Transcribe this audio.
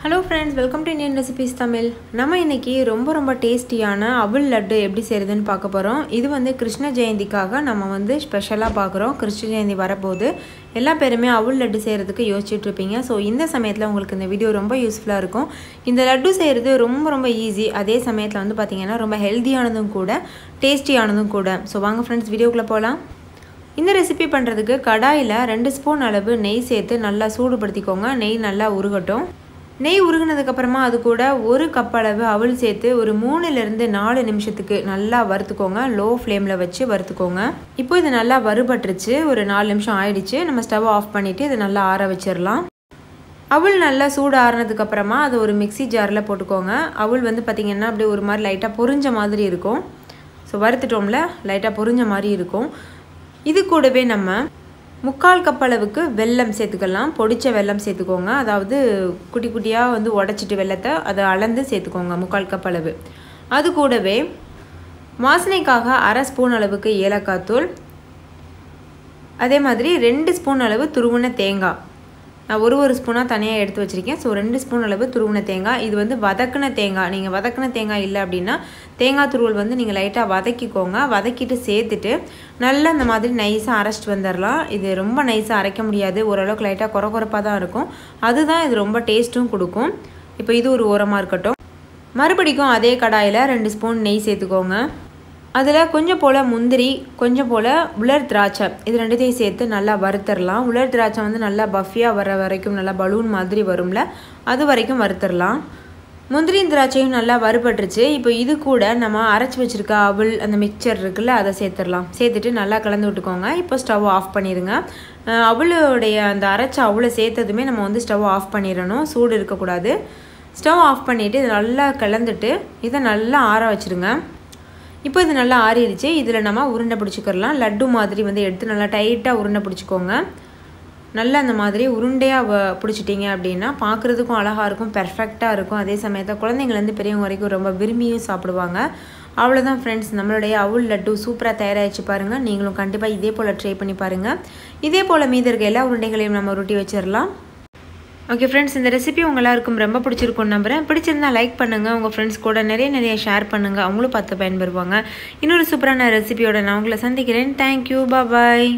Hello friends welcome to Indian recipes Tamil நம்ம இன்னைக்கு ரொம்ப ரொம்ப டேஸ்டியான அவல் லட்டு எப்படி செய்கிறதுன்னு பார்க்க போகிறோம் இது வந்து கிருஷ்ண ஜெயந்திக்காக நம்ம வந்து ஸ்பெஷலாக பார்க்குறோம். கிருஷ்ண ஜெயந்தி வரப்போது எல்லா பேருமே அவல் லட்டு செய்கிறதுக்கு யோசிச்சுட்டு இருப்பீங்க. ஸோ இந்த சமயத்தில் உங்களுக்கு இந்த வீடியோ ரொம்ப யூஸ்ஃபுல்லாக இருக்கும். இந்த லட்டு செய்கிறது ரொம்ப ரொம்ப ஈஸி அதே சமயத்தில் வந்து பார்த்திங்கன்னா ரொம்ப ஹெல்த்தியானதும் கூட டேஸ்டியானதும் கூட. ஸோ வாங்க ஃப்ரெண்ட்ஸ் வீடியோக்குள்ளே போகலாம் இந்த ரெசிபி பண்ணுறதுக்கு கடாயில் ரெண்டு ஸ்பூன் அளவு நெய் சேர்த்து நல்லா சூடுபடுத்திக்கோங்க. நெய் நல்லா உருகட்டும். நெய் உருகினதுக்கப்புறமா அது கூட ஒரு கப் அளவு அவள் சேர்த்து ஒரு மூணுலேருந்து நாலு நிமிஷத்துக்கு நல்லா வறுத்துக்கோங்க. லோ ஃப்ளேமில் வச்சு வறுத்துக்கோங்க. இப்போ இது நல்லா வறுபட்டுருச்சு. ஒரு நாலு நிமிஷம் ஆயிடுச்சு. நம்ம ஸ்டவ் ஆஃப் பண்ணிவிட்டு இது நல்லா ஆற வச்சிடலாம் அவள் நல்லா சூடு ஆறினதுக்கப்புறமா அதை ஒரு மிக்சி ஜாரில் போட்டுக்கோங்க. அவள் வந்து பார்த்திங்கன்னா அப்படியே ஒரு மாதிரி லைட்டாக பொரிஞ்ச மாதிரி இருக்கும். ஸோ வறுத்துட்டோம்ல? லைட்டாக பொரிஞ்ச மாதிரி இருக்கும். இது கூடவே நம்ம முக்கால் கப் அளவுக்கு வெல்லம் சேர்த்துக்கலாம். பொடிச்ச வெல்லம் சேர்த்துக்கோங்க. அதாவது குட்டி குட்டியாக வந்து உடச்சிட்டு வெள்ளத்தை அதை அளந்து சேர்த்துக்கோங்க முக்கால் கப் அளவு. அது கூடவே வாசனைக்காக அரை ஸ்பூன் அளவுக்கு ஏலக்காய் தூள். அதே மாதிரி ரெண்டு ஸ்பூன் அளவு துருவின தேங்காய். நான் ஒரு ஒரு ஸ்பூனாக தனியாக எடுத்து வச்சுருக்கேன். ஸோ ரெண்டு ஸ்பூன் அளவு துருவின தேங்காய். இது வந்து வதக்கின தேங்காய். நீங்கள் வதக்கின தேங்காய் இல்லை அப்படின்னா தேங்காய் துருவல் வந்து நீங்கள் லைட்டாக வதக்கிக்கோங்க. வதக்கிட்டு சேர்த்துட்டு நல்லா இந்த மாதிரி நைஸாக அரைச்சிட்டு வந்துடலாம். இது ரொம்ப நைஸாக அரைக்க முடியாது. ஓரளவுக்கு லைட்டாக குறை குறைப்பாக தான் இருக்கும். அதுதான் இது ரொம்ப டேஸ்ட்டும் கொடுக்கும். இப்போ இது ஒரு ஓரமாக இருக்கட்டும். மறுபடிக்கும் அதே கடாயில் ரெண்டு ஸ்பூன் நெய் சேர்த்துக்கோங்க. அதில் கொஞ்சம் போல் முந்திரி கொஞ்சம் போல் உலர் திராட்சை. இது ரெண்டுத்தையும் சேர்த்து நல்லா வறுத்தரலாம். உலர் திராட்சை வந்து நல்லா பஃபியாக வர வரைக்கும் நல்லா பலூன் மாதிரி வரும்ல அது வரைக்கும் வறுத்தரலாம். முந்திரி திராட்சையும் நல்லா வறுபட்டுருச்சு. இப்போ இது கூட நம்ம அரைச்சி வச்சுருக்க அவள் அந்த மிக்சர் இருக்குல்ல அதை சேர்த்துடலாம் சேர்த்துட்டு நல்லா கலந்து விட்டுக்கோங்க. இப்போ ஸ்டவ் ஆஃப் பண்ணிடுங்க. அவளுடைய அந்த அரைச்ச அவளை சேர்த்ததுமே நம்ம வந்து ஸ்டவ் ஆஃப் பண்ணிடணும். சூடு இருக்கக்கூடாது. ஸ்டவ் ஆஃப் பண்ணிவிட்டு இதை நல்லா கலந்துட்டு இதை நல்லா ஆற வச்சுருங்க இப்போ இது நல்லா ஆறிடுச்சு. இதில் நம்ம உருண்டை பிடிச்சிக்கிறலாம். லட்டு மாதிரி வந்து எடுத்து நல்லா டைட்டாக உருண்டை பிடிச்சிக்கோங்க. நல்லா அந்த மாதிரி உருண்டையாக பிடிச்சிட்டிங்க அப்படின்னா பார்க்குறதுக்கும் அழகாக இருக்கும். பெர்ஃபெக்டாக இருக்கும். அதே சமயத்தில் குழந்தைங்கள்லேருந்து பெரியவங்க வரைக்கும் ரொம்ப விரும்பியும் சாப்பிடுவாங்க. அவ்வளோதான் ஃப்ரெண்ட்ஸ் நம்மளுடைய அவுள் லட்டு சூப்பராக தயாராகிச்சு பாருங்கள் நீங்களும் கண்டிப்பாக இதே போல் ட்ரை பண்ணி பாருங்கள் இதே போல் மீதி இருக்க எல்லா உருண்டைகளையும் நம்ம ரொட்டி வச்சிடலாம். ஓகே ஃப்ரெண்ட்ஸ் இந்த ரெசிபி உங்களாருக்கும் ரொம்ப பிடிச்சிருக்கும் நம்புகிறேன் பிடிச்சிருந்தா லைக் பண்ணுங்கள் உங்கள் ஃப்ரெண்ட்ஸ் கூட நிறைய நிறைய ஷேர் பண்ணுங்கள் அவங்களும் பார்த்து பயன்பெறுவாங்க. இன்னொரு சூப்பரான ரெசிபியோட நான் உங்களை சந்திக்கிறேன். Thank you bye